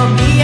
for me.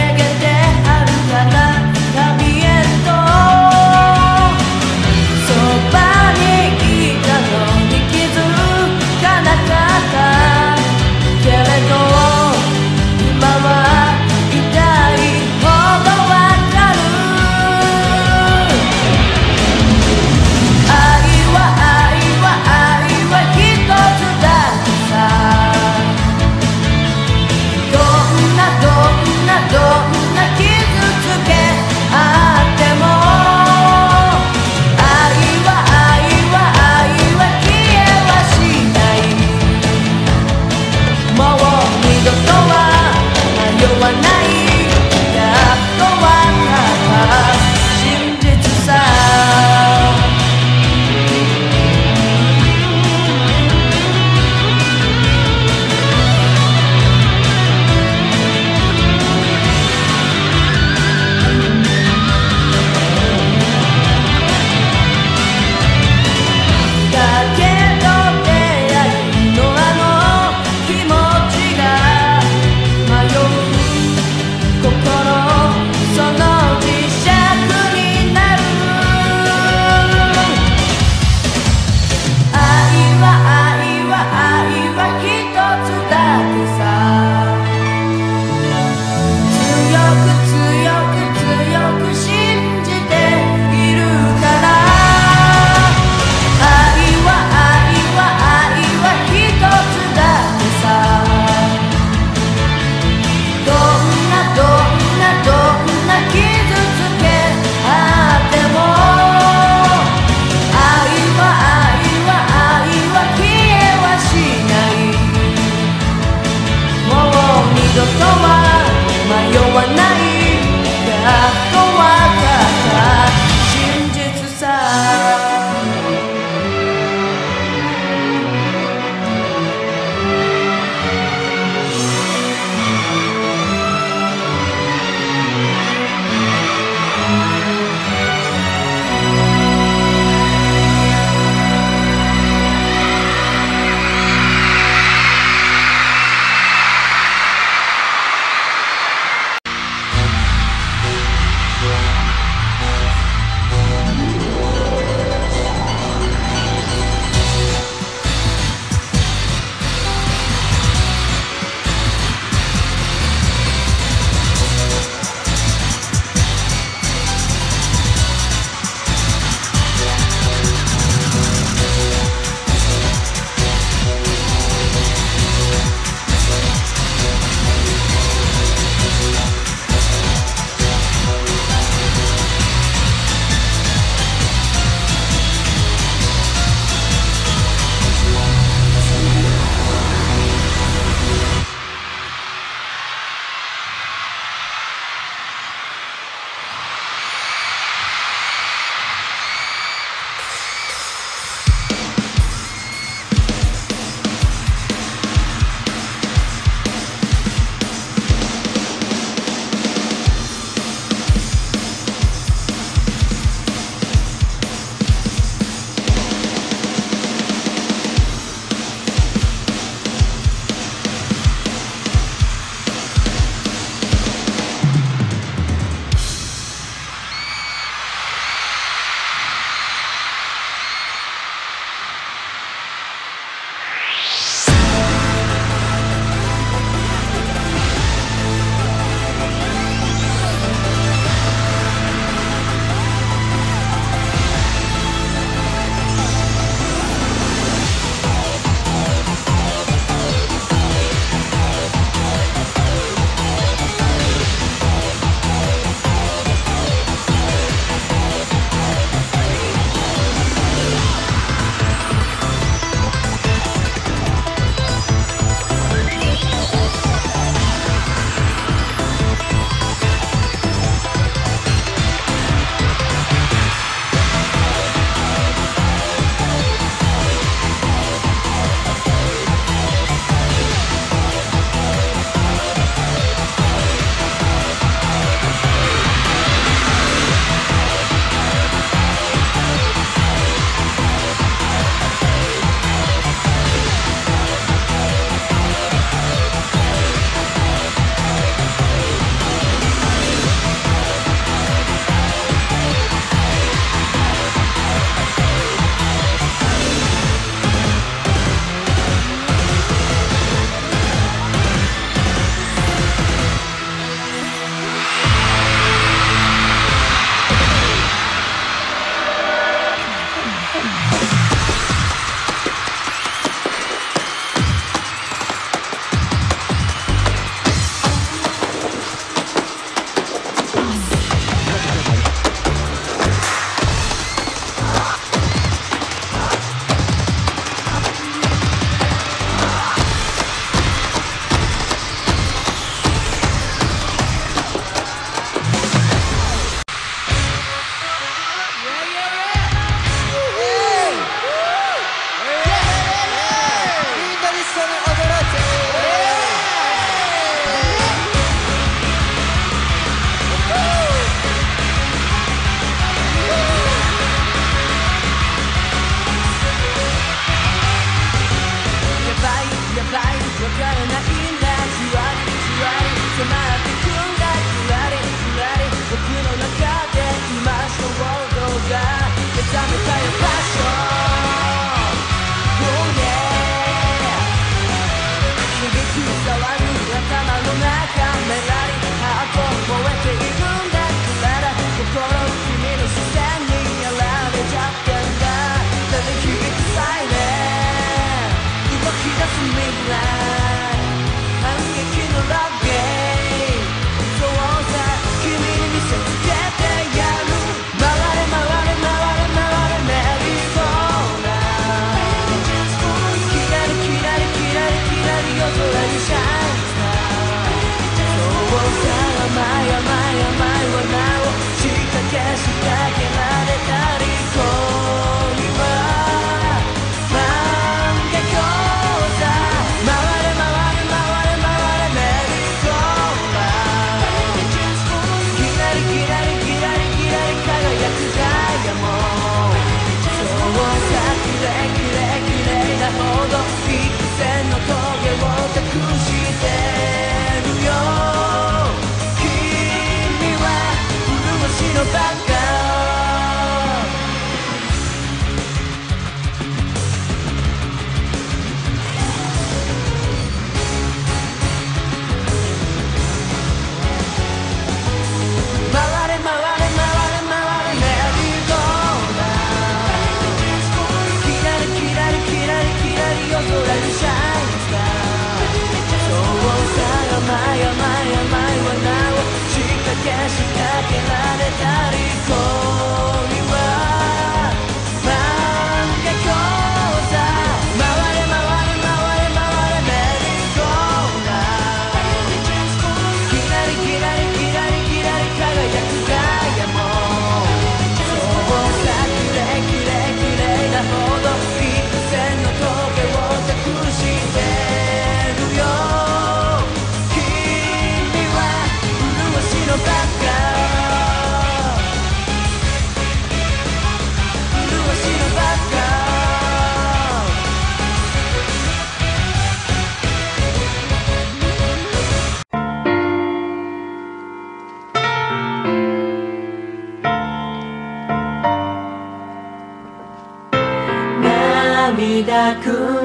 tidak ku